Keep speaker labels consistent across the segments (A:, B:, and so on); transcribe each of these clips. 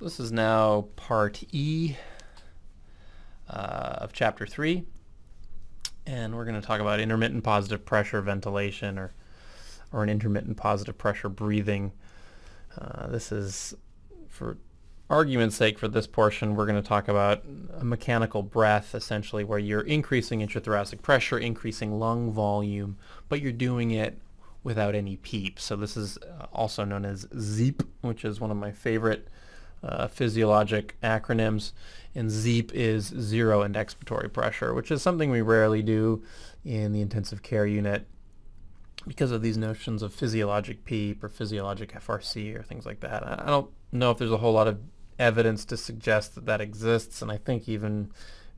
A: So this is now part E uh, of chapter 3 and we're going to talk about intermittent positive pressure ventilation or or an intermittent positive pressure breathing. Uh, this is for argument's sake for this portion we're going to talk about a mechanical breath essentially where you're increasing intrathoracic pressure, increasing lung volume, but you're doing it without any PEEP. So this is uh, also known as ZEEP, which is one of my favorite uh, physiologic acronyms. And ZEEP is zero and expiratory pressure, which is something we rarely do in the intensive care unit because of these notions of physiologic PEEP or physiologic FRC or things like that. I don't know if there's a whole lot of evidence to suggest that that exists, and I think even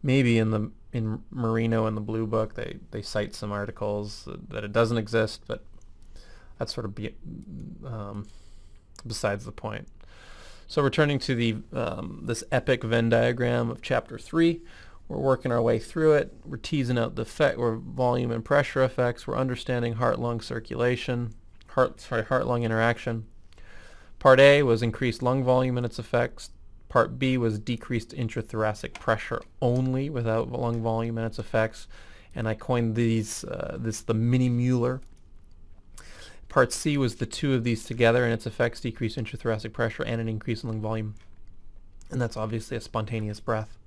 A: maybe in the in Marino and the Blue Book they they cite some articles that it doesn't exist, but that's sort of be, um, besides the point. So returning to the um, this epic Venn diagram of chapter three, we're working our way through it. We're teasing out the effect, or volume and pressure effects. We're understanding heart-lung circulation, heart sorry heart-lung interaction. Part A was increased lung volume and its effects. Part B was decreased intrathoracic pressure only without lung volume and its effects. And I coined these uh, this the mini Mueller Part C was the two of these together and its effects decrease intrathoracic pressure and an increase in lung volume. And that's obviously a spontaneous breath.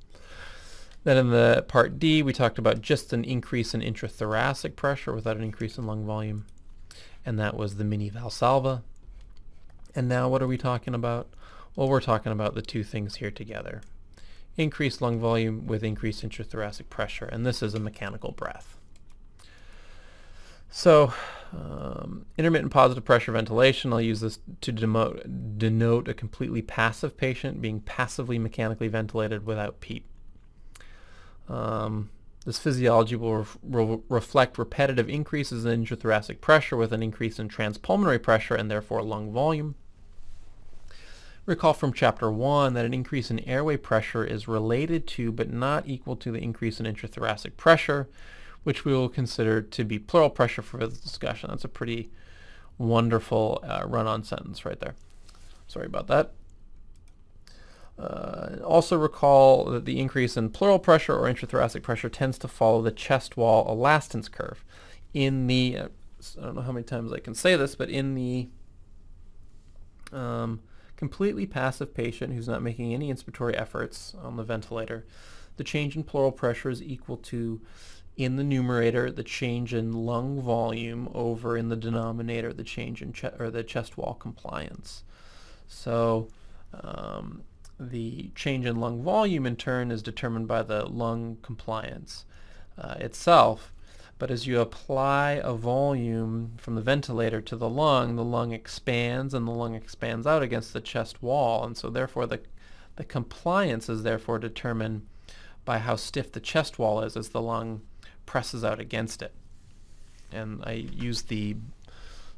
A: Then in the part D, we talked about just an increase in intrathoracic pressure without an increase in lung volume. And that was the mini Valsalva. And now what are we talking about? Well, we're talking about the two things here together. Increased lung volume with increased intrathoracic pressure. And this is a mechanical breath. So um, intermittent positive pressure ventilation, I'll use this to demote, denote a completely passive patient being passively mechanically ventilated without PEEP. Um, this physiology will, will, reflect repetitive increases in intrathoracic pressure with an increase in transpulmonary pressure and therefore lung volume. Recall from chapter 1 that an increase in airway pressure is related to but not equal to the increase in intrathoracic pressure which we will consider to be pleural pressure for this discussion. That's a pretty wonderful uh, run-on sentence right there. Sorry about that. Uh, also recall that the increase in pleural pressure or intrathoracic pressure tends to follow the chest wall elastance curve. In the, uh, I don't know how many times I can say this, but in the um, completely passive patient who's not making any inspiratory efforts on the ventilator, the change in pleural pressure is equal to in the numerator the change in lung volume over in the denominator the change in or the chest wall compliance. So um, the change in lung volume in turn is determined by the lung compliance uh, itself. But as you apply a volume from the ventilator to the lung, the lung expands and the lung expands out against the chest wall. And so therefore the, the compliance is therefore determined by how stiff the chest wall is as the lung presses out against it. And I use the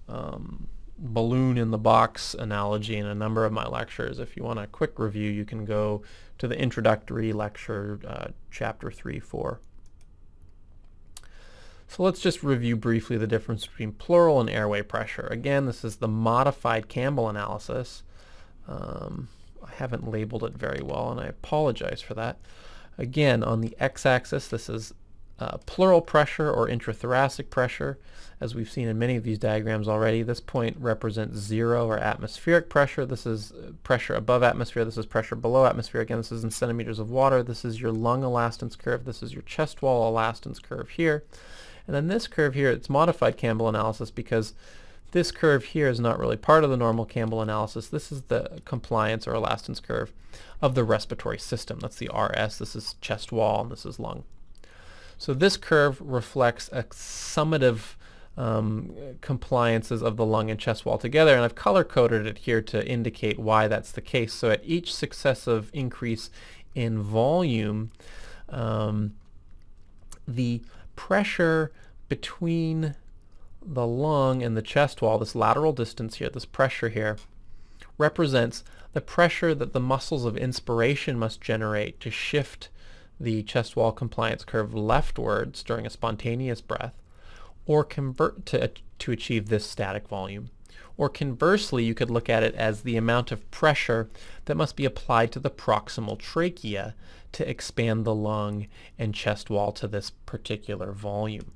A: um, balloon in the box analogy in a number of my lectures. If you want a quick review, you can go to the introductory lecture, uh, chapter 3, 4. So let's just review briefly the difference between pleural and airway pressure. Again, this is the modified Campbell analysis. Um, I haven't labeled it very well, and I apologize for that. Again, on the x-axis, this is uh, pleural pressure or intrathoracic pressure. As we've seen in many of these diagrams already, this point represents zero or atmospheric pressure. This is uh, pressure above atmosphere. This is pressure below atmosphere. Again, this is in centimeters of water. This is your lung elastance curve. This is your chest wall elastance curve here. And then this curve here, it's modified Campbell analysis because this curve here is not really part of the normal Campbell analysis. This is the compliance or elastance curve of the respiratory system. That's the RS. This is chest wall and this is lung. So this curve reflects a summative um, compliances of the lung and chest wall together, and I've color-coded it here to indicate why that's the case. So at each successive increase in volume, um, the pressure between the lung and the chest wall, this lateral distance here, this pressure here, represents the pressure that the muscles of inspiration must generate to shift the chest wall compliance curve leftwards during a spontaneous breath or convert to, to achieve this static volume. Or conversely, you could look at it as the amount of pressure that must be applied to the proximal trachea to expand the lung and chest wall to this particular volume.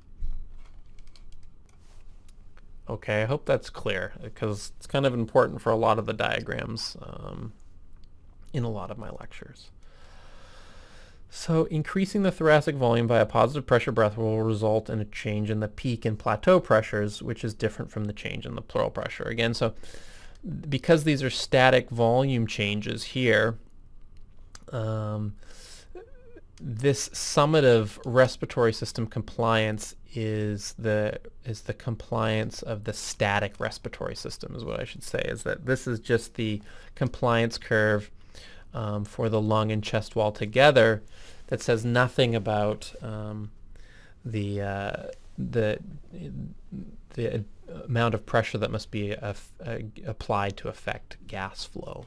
A: Okay, I hope that's clear because it's kind of important for a lot of the diagrams um, in a lot of my lectures. So increasing the thoracic volume by a positive pressure breath will result in a change in the peak and plateau pressures, which is different from the change in the pleural pressure. Again, so because these are static volume changes here, um, this summative respiratory system compliance is the is the compliance of the static respiratory system is what I should say is that this is just the compliance curve um, for the lung and chest wall together that says nothing about um, the uh, the the amount of pressure that must be applied to affect gas flow.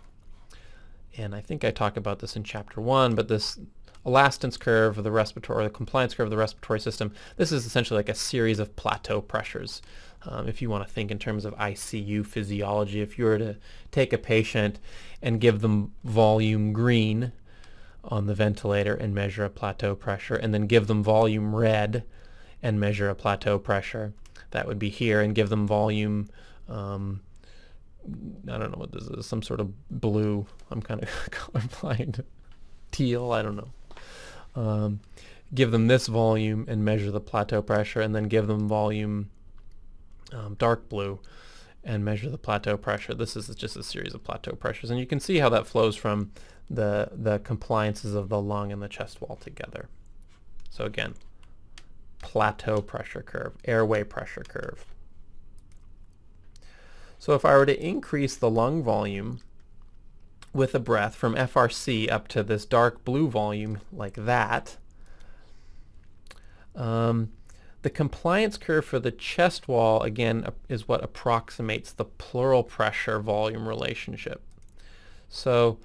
A: And I think I talk about this in chapter one, but this elastance curve of the respiratory, the compliance curve of the respiratory system, this is essentially like a series of plateau pressures. Um, if you want to think in terms of ICU physiology, if you were to take a patient and give them volume green on the ventilator and measure a plateau pressure, and then give them volume red and measure a plateau pressure, that would be here, and give them volume, um, I don't know what this is, some sort of blue, I'm kind of colorblind, teal, I don't know. Um, give them this volume and measure the plateau pressure, and then give them volume um, dark blue and measure the plateau pressure. This is just a series of plateau pressures, and you can see how that flows from the, the compliances of the lung and the chest wall together. So again, plateau pressure curve, airway pressure curve. So if I were to increase the lung volume with a breath from FRC up to this dark blue volume like that. Um, the compliance curve for the chest wall, again, is what approximates the pleural pressure volume relationship. So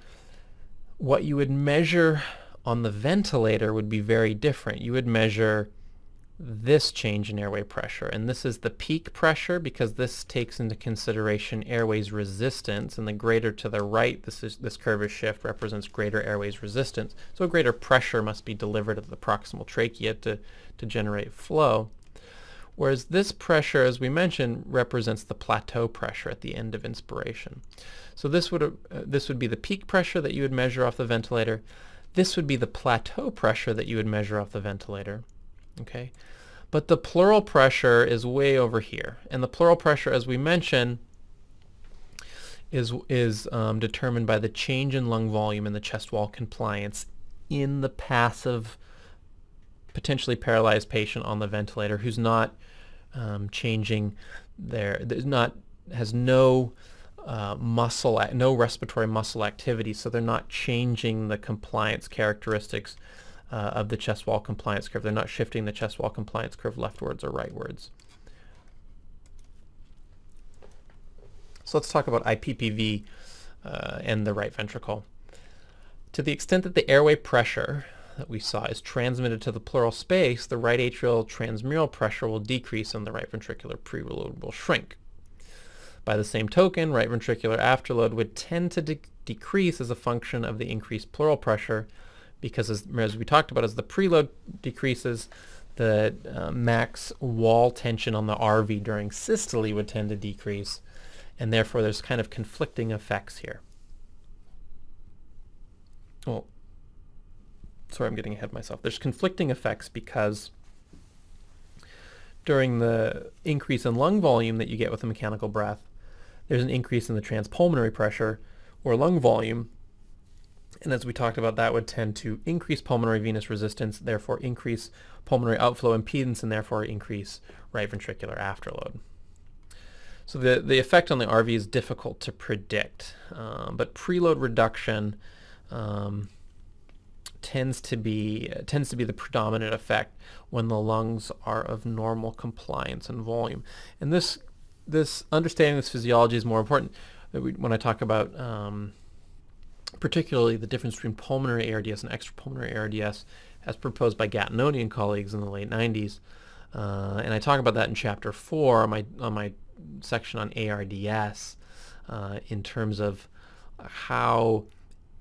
A: what you would measure on the ventilator would be very different. You would measure this change in airway pressure. And this is the peak pressure because this takes into consideration airways resistance. And the greater to the right, this, is, this curvature shift represents greater airways resistance. So a greater pressure must be delivered at the proximal trachea to, to generate flow. Whereas this pressure, as we mentioned, represents the plateau pressure at the end of inspiration. So this would, uh, this would be the peak pressure that you would measure off the ventilator. This would be the plateau pressure that you would measure off the ventilator. Okay, but the pleural pressure is way over here. And the pleural pressure, as we mentioned, is, is um, determined by the change in lung volume and the chest wall compliance in the passive, potentially paralyzed patient on the ventilator who's not um, changing their, not, has no uh, muscle, no respiratory muscle activity, so they're not changing the compliance characteristics uh, of the chest wall compliance curve. They're not shifting the chest wall compliance curve leftwards or rightwards. So let's talk about IPPV uh, and the right ventricle. To the extent that the airway pressure that we saw is transmitted to the pleural space, the right atrial transmural pressure will decrease and the right ventricular preload will shrink. By the same token, right ventricular afterload would tend to de decrease as a function of the increased pleural pressure because as, as we talked about, as the preload decreases, the uh, max wall tension on the RV during systole would tend to decrease, and therefore there's kind of conflicting effects here. Well, sorry, I'm getting ahead of myself. There's conflicting effects because during the increase in lung volume that you get with a mechanical breath, there's an increase in the transpulmonary pressure or lung volume and as we talked about, that would tend to increase pulmonary venous resistance, therefore increase pulmonary outflow impedance, and therefore increase right ventricular afterload. So the, the effect on the RV is difficult to predict, um, but preload reduction um, tends to be uh, tends to be the predominant effect when the lungs are of normal compliance and volume. And this this understanding this physiology is more important when I talk about um, particularly the difference between pulmonary ARDS and extrapulmonary ARDS as proposed by Gattinoni and colleagues in the late 90s. Uh, and I talk about that in chapter four on my on my section on ARDS uh, in terms of how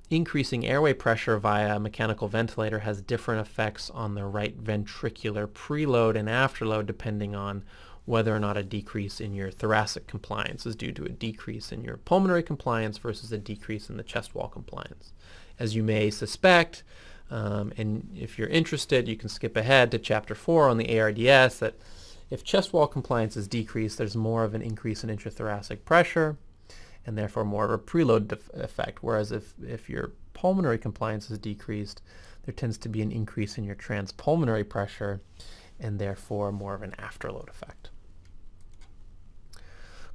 A: increasing airway pressure via a mechanical ventilator has different effects on the right ventricular preload and afterload depending on whether or not a decrease in your thoracic compliance is due to a decrease in your pulmonary compliance versus a decrease in the chest wall compliance. As you may suspect, um, and if you're interested, you can skip ahead to chapter 4 on the ARDS that if chest wall compliance is decreased, there's more of an increase in intrathoracic pressure and therefore more of a preload effect. Whereas if, if your pulmonary compliance is decreased, there tends to be an increase in your transpulmonary pressure and therefore more of an afterload effect.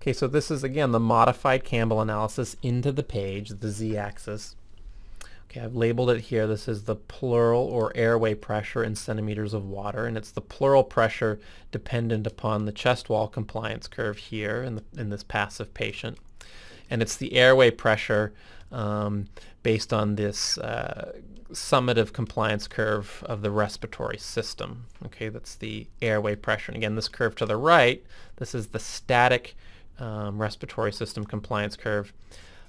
A: Okay, so this is again the modified Campbell analysis into the page, the z-axis. Okay, I've labeled it here. This is the pleural or airway pressure in centimeters of water, and it's the pleural pressure dependent upon the chest wall compliance curve here in, the, in this passive patient and it's the airway pressure um, based on this uh, summative compliance curve of the respiratory system. Okay, that's the airway pressure. And again, this curve to the right, this is the static um, respiratory system compliance curve,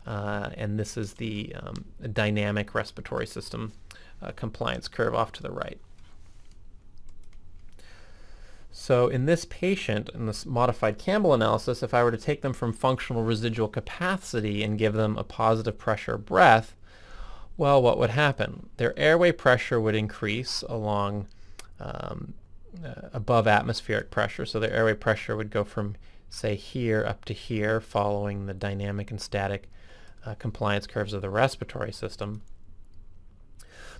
A: uh, and this is the um, dynamic respiratory system uh, compliance curve off to the right. So in this patient, in this modified Campbell analysis, if I were to take them from functional residual capacity and give them a positive pressure breath, well, what would happen? Their airway pressure would increase along um, uh, above atmospheric pressure. So their airway pressure would go from, say, here up to here, following the dynamic and static uh, compliance curves of the respiratory system.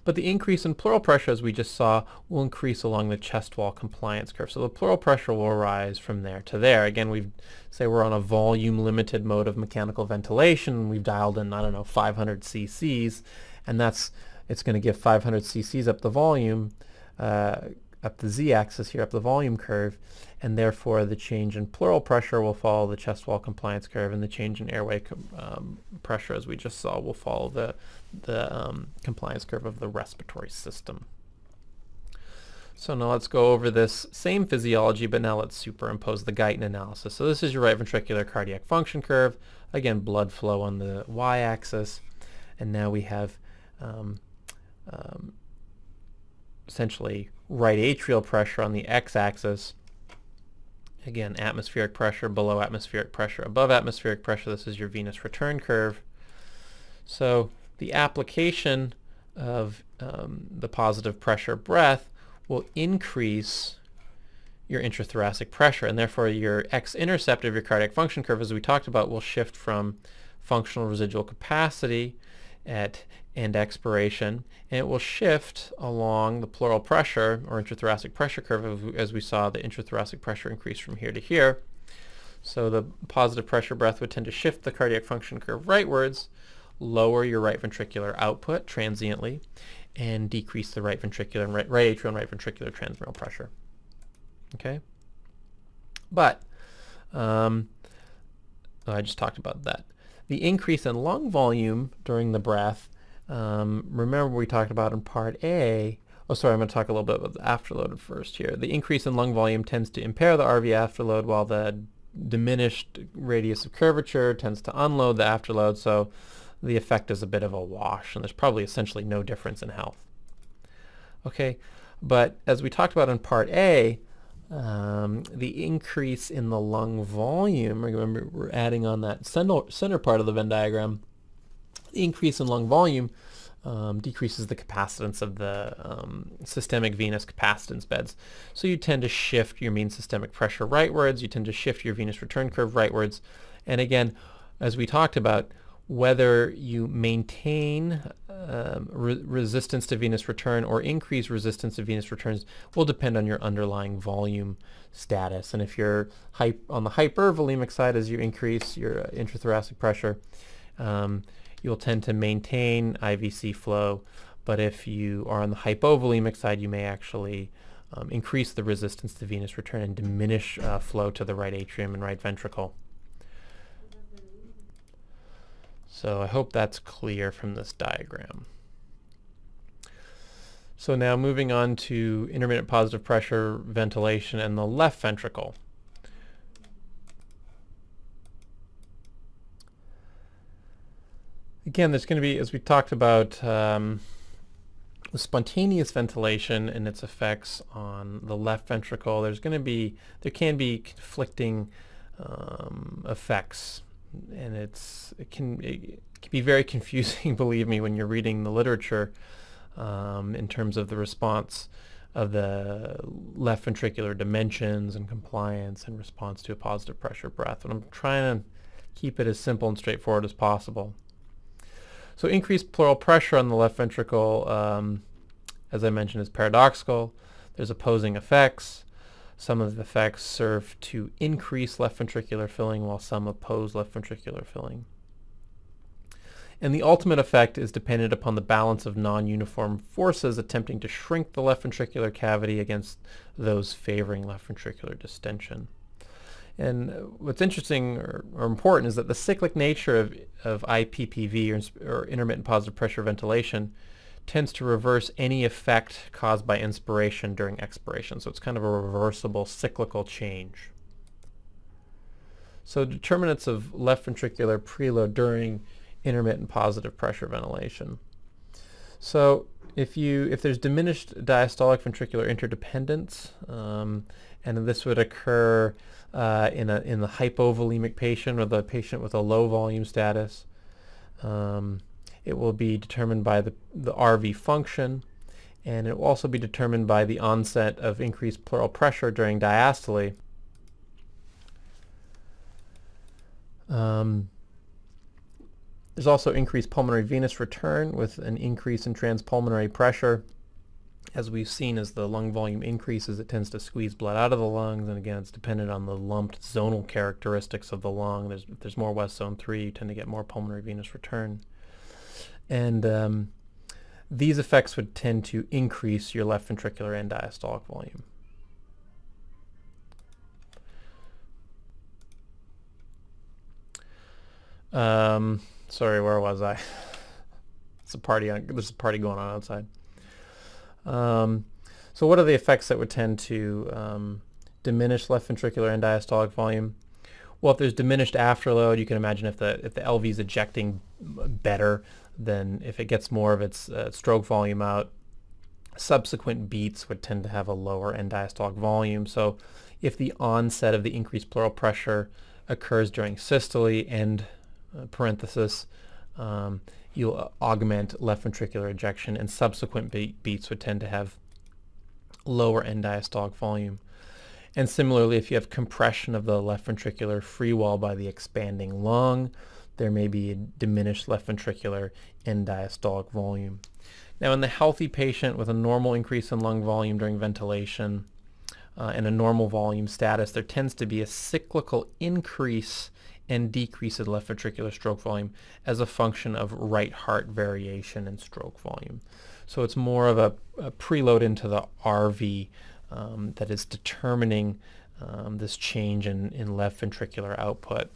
A: But the increase in pleural pressure, as we just saw, will increase along the chest wall compliance curve. So the pleural pressure will rise from there to there. Again, we say we're on a volume limited mode of mechanical ventilation. We've dialed in, I don't know, 500 cc's, and that's it's going to give 500 cc's up the volume, uh, up the z-axis here, up the volume curve, and therefore the change in pleural pressure will follow the chest wall compliance curve, and the change in airway um, pressure, as we just saw, will follow the, the um, compliance curve of the respiratory system. So now let's go over this same physiology, but now let's superimpose the Guyton analysis. So this is your right ventricular cardiac function curve. Again, blood flow on the y-axis. And now we have um, um, essentially right atrial pressure on the x-axis Again, atmospheric pressure, below atmospheric pressure, above atmospheric pressure. This is your venous return curve. So the application of um, the positive pressure breath will increase your intrathoracic pressure, and therefore your x-intercept of your cardiac function curve, as we talked about, will shift from functional residual capacity at end expiration, and it will shift along the pleural pressure or intrathoracic pressure curve as we saw the intrathoracic pressure increase from here to here. So the positive pressure breath would tend to shift the cardiac function curve rightwards, lower your right ventricular output transiently, and decrease the right ventricular and right, right atrial and right ventricular transmural pressure. Okay? But, um, oh, I just talked about that. The increase in lung volume during the breath um, remember we talked about in part A, oh sorry, I'm going to talk a little bit about the afterload first here. The increase in lung volume tends to impair the RV afterload while the diminished radius of curvature tends to unload the afterload, so the effect is a bit of a wash, and there's probably essentially no difference in health. Okay, but as we talked about in part A, um, the increase in the lung volume, remember we're adding on that center, center part of the Venn diagram, increase in lung volume um, decreases the capacitance of the um, systemic venous capacitance beds. So you tend to shift your mean systemic pressure rightwards, you tend to shift your venous return curve rightwards. And again, as we talked about, whether you maintain um, re resistance to venous return or increase resistance to venous returns will depend on your underlying volume status. And if you're on the hypervolemic side as you increase your uh, intrathoracic pressure, um, you'll tend to maintain IVC flow, but if you are on the hypovolemic side, you may actually um, increase the resistance to venous return and diminish uh, flow to the right atrium and right ventricle. So I hope that's clear from this diagram. So now moving on to intermittent positive pressure ventilation and the left ventricle. Again, there's going to be, as we talked about, um, spontaneous ventilation and its effects on the left ventricle. There's going to be, there can be conflicting um, effects, and it's it can it can be very confusing. believe me, when you're reading the literature um, in terms of the response of the left ventricular dimensions and compliance in response to a positive pressure breath. And I'm trying to keep it as simple and straightforward as possible. So increased pleural pressure on the left ventricle, um, as I mentioned, is paradoxical. There's opposing effects. Some of the effects serve to increase left ventricular filling while some oppose left ventricular filling. And the ultimate effect is dependent upon the balance of non-uniform forces attempting to shrink the left ventricular cavity against those favoring left ventricular distension. And what's interesting or, or, important is that the cyclic nature of, of IPPV or, or intermittent positive pressure ventilation tends to reverse any effect caused by inspiration during expiration. So it's kind of a reversible cyclical change. So determinants of left ventricular preload during intermittent positive pressure ventilation. So if you if there's diminished diastolic ventricular interdependence, um, and this would occur uh, in a in the hypovolemic patient or the patient with a low volume status, um, it will be determined by the the RV function, and it will also be determined by the onset of increased pleural pressure during diastole. Um, there's also increased pulmonary venous return with an increase in transpulmonary pressure. As we've seen, as the lung volume increases, it tends to squeeze blood out of the lungs. And again, it's dependent on the lumped zonal characteristics of the lung. There's, if there's more West Zone 3, you tend to get more pulmonary venous return. And um, these effects would tend to increase your left ventricular end diastolic volume. Um, Sorry, where was I? it's a party. On, there's a party going on outside. Um, so what are the effects that would tend to um, diminish left ventricular end diastolic volume? Well, if there's diminished afterload, you can imagine if the if the LV is ejecting better, then if it gets more of its uh, stroke volume out, subsequent beats would tend to have a lower end diastolic volume. So if the onset of the increased pleural pressure occurs during systole and uh, parenthesis, um, you'll augment left ventricular ejection and subsequent be beats would tend to have lower end diastolic volume. And similarly, if you have compression of the left ventricular free wall by the expanding lung, there may be a diminished left ventricular end diastolic volume. Now in the healthy patient with a normal increase in lung volume during ventilation uh, and a normal volume status, there tends to be a cyclical increase and decrease in left ventricular stroke volume as a function of right heart variation and stroke volume. So it's more of a, a preload into the RV um, that is determining um, this change in, in left ventricular output.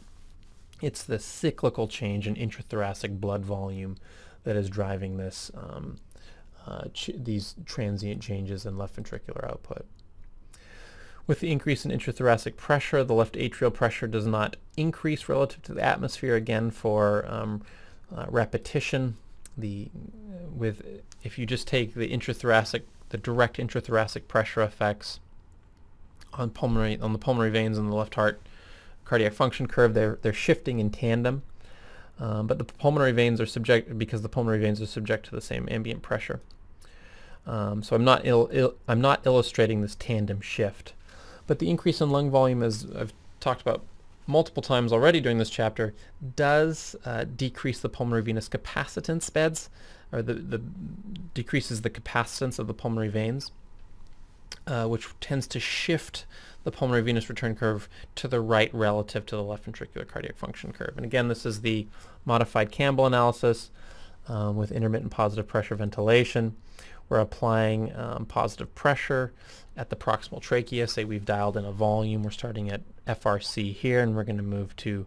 A: It's the cyclical change in intrathoracic blood volume that is driving this um, uh, these transient changes in left ventricular output. With the increase in intrathoracic pressure, the left atrial pressure does not increase relative to the atmosphere again for um, uh, repetition. The with if you just take the intrathoracic, the direct intrathoracic pressure effects on pulmonary on the pulmonary veins in the left heart cardiac function curve, they're they're shifting in tandem. Um, but the pulmonary veins are subject because the pulmonary veins are subject to the same ambient pressure. Um, so I'm not il, il, I'm not illustrating this tandem shift. But the increase in lung volume, as I've talked about multiple times already during this chapter, does uh, decrease the pulmonary venous capacitance beds, or the, the decreases the capacitance of the pulmonary veins, uh, which tends to shift the pulmonary venous return curve to the right relative to the left ventricular cardiac function curve. And again, this is the modified Campbell analysis um, with intermittent positive pressure ventilation. We're applying um, positive pressure at the proximal trachea. Say we've dialed in a volume. We're starting at FRC here, and we're going to move to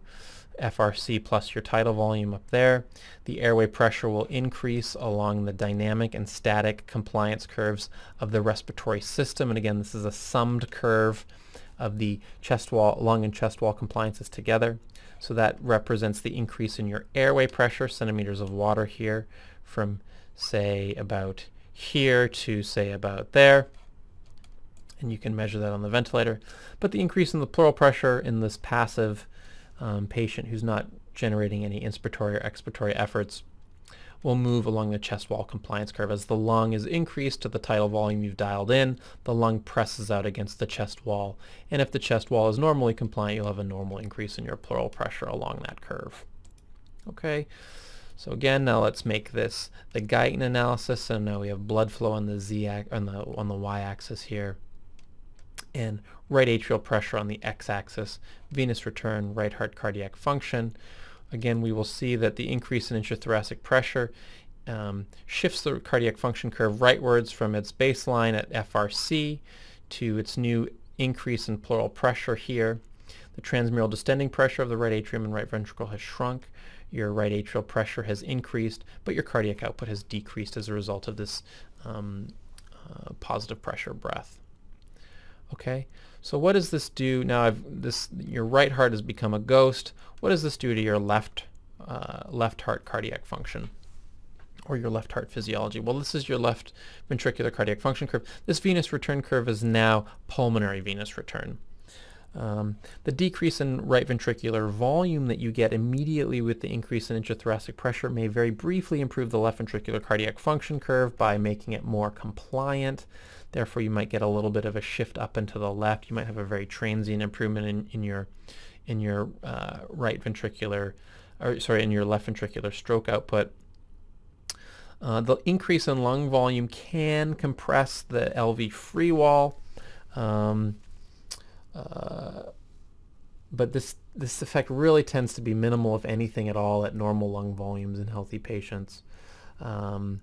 A: FRC plus your tidal volume up there. The airway pressure will increase along the dynamic and static compliance curves of the respiratory system. And again, this is a summed curve of the chest wall, lung and chest wall compliances together. So that represents the increase in your airway pressure, centimeters of water here, from say about here to say about there. And you can measure that on the ventilator. But the increase in the pleural pressure in this passive um, patient who's not generating any inspiratory or expiratory efforts will move along the chest wall compliance curve. As the lung is increased to the tidal volume you've dialed in, the lung presses out against the chest wall. And if the chest wall is normally compliant, you'll have a normal increase in your pleural pressure along that curve. Okay, so again, now let's make this the Guyton analysis. So now we have blood flow on the z on the on the y-axis here, and right atrial pressure on the x-axis, venous return, right heart cardiac function. Again, we will see that the increase in intrathoracic pressure um, shifts the cardiac function curve rightwards from its baseline at FRC to its new increase in pleural pressure here. The transmural distending pressure of the right atrium and right ventricle has shrunk. Your right atrial pressure has increased, but your cardiac output has decreased as a result of this um, uh, positive pressure breath. Okay, so what does this do? Now I've, this your right heart has become a ghost. What does this do to your left uh, left heart cardiac function? or your left heart physiology. Well, this is your left ventricular cardiac function curve. This venous return curve is now pulmonary venous return. Um, the decrease in right ventricular volume that you get immediately with the increase in intrathoracic pressure may very briefly improve the left ventricular cardiac function curve by making it more compliant. Therefore, you might get a little bit of a shift up and to the left. You might have a very transient improvement in, in your in your uh, right ventricular, or sorry, in your left ventricular stroke output. Uh, the increase in lung volume can compress the LV free wall, um, uh, but this this effect really tends to be minimal, if anything at all, at normal lung volumes in healthy patients. Um,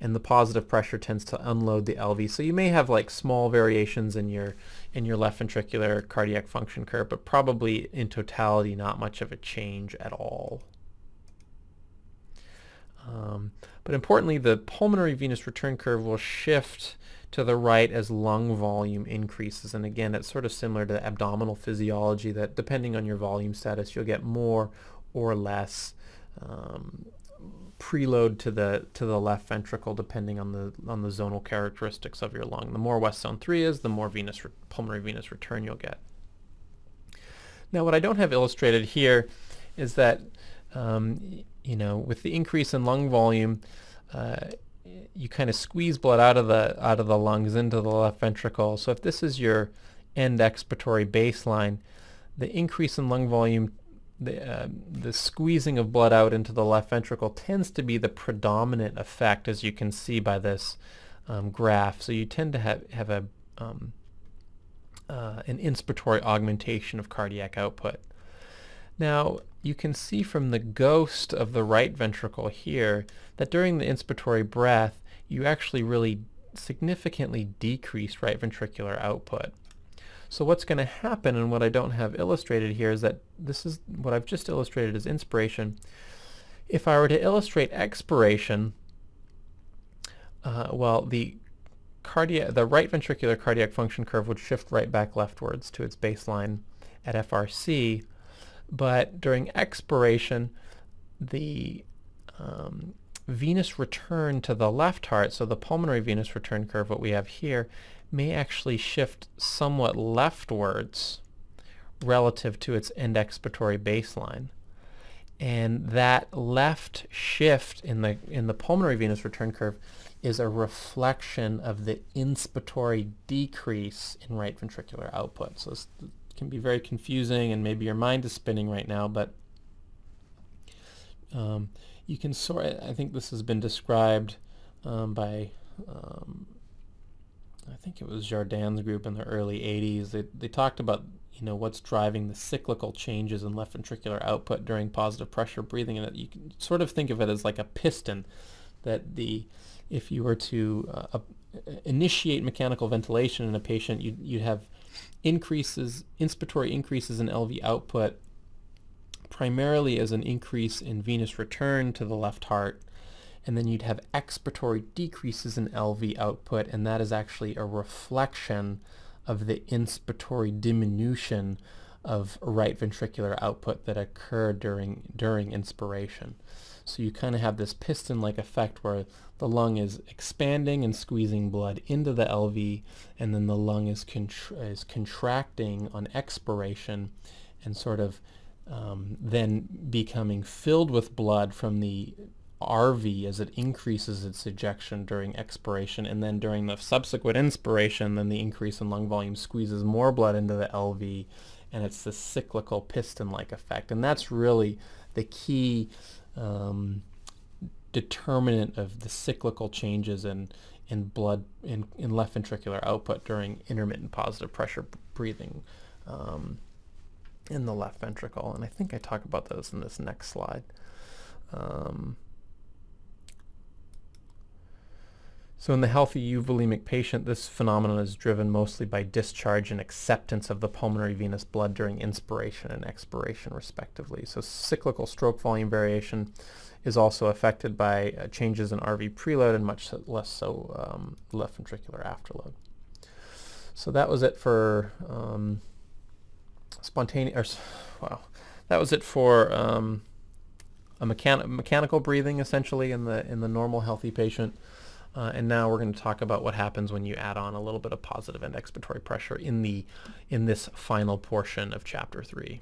A: and the positive pressure tends to unload the LV. So you may have like small variations in your in your left ventricular cardiac function curve, but probably in totality not much of a change at all. Um, but importantly, the pulmonary venous return curve will shift to the right as lung volume increases. And again, it's sort of similar to abdominal physiology that depending on your volume status, you'll get more or less um, preload to the to the left ventricle depending on the on the zonal characteristics of your lung. The more west zone 3 is, the more venous pulmonary venous return you'll get. Now what I don't have illustrated here is that um, you know with the increase in lung volume uh, you kind of squeeze blood out of the out of the lungs into the left ventricle. So if this is your end expiratory baseline, the increase in lung volume the, uh, the squeezing of blood out into the left ventricle tends to be the predominant effect, as you can see by this um, graph. So you tend to have, have a, um, uh, an inspiratory augmentation of cardiac output. Now, you can see from the ghost of the right ventricle here that during the inspiratory breath, you actually really significantly decrease right ventricular output. So what's going to happen, and what I don't have illustrated here, is that this is what I've just illustrated as inspiration. If I were to illustrate expiration, uh, well, the cardiac, the right ventricular cardiac function curve would shift right back leftwards to its baseline at FRC, but during expiration, the um, venous return to the left heart, so the pulmonary venous return curve, what we have here, may actually shift somewhat leftwards relative to its end expiratory baseline. And that left shift in the, in the pulmonary venous return curve is a reflection of the inspiratory decrease in right ventricular output. So can be very confusing and maybe your mind is spinning right now, but um, you can sort, I think this has been described um, by um, I think it was Jardin's group in the early 80s. They, they talked about you know what's driving the cyclical changes in left ventricular output during positive pressure breathing, and that you can sort of think of it as like a piston that the if you were to uh, initiate mechanical ventilation in a patient, you'd, you'd have increases, inspiratory increases in LV output primarily as an increase in venous return to the left heart, and then you'd have expiratory decreases in LV output, and that is actually a reflection of the inspiratory diminution of right ventricular output that occurred during, during inspiration. So you kind of have this piston-like effect where the lung is expanding and squeezing blood into the LV, and then the lung is, is contracting on expiration and sort of um, then becoming filled with blood from the RV as it increases its ejection during expiration. And then during the subsequent inspiration then the increase in lung volume squeezes more blood into the LV and it's this cyclical piston-like effect. And that's really the key um, determinant of the cyclical changes in in blood in, in left ventricular output during intermittent positive pressure breathing um, in the left ventricle and I think I talk about those in this next slide. Um, So in the healthy euvolemic patient, this phenomenon is driven mostly by discharge and acceptance of the pulmonary venous blood during inspiration and expiration, respectively. So cyclical stroke volume variation is also affected by uh, changes in RV preload and much less so um, left ventricular afterload. So that was it for um, spontaneous, wow, that was it for um, a mechani mechanical breathing essentially in the in the normal healthy patient. Uh, and now we're going to talk about what happens when you add on a little bit of positive end expiratory pressure in the in this final portion of chapter 3.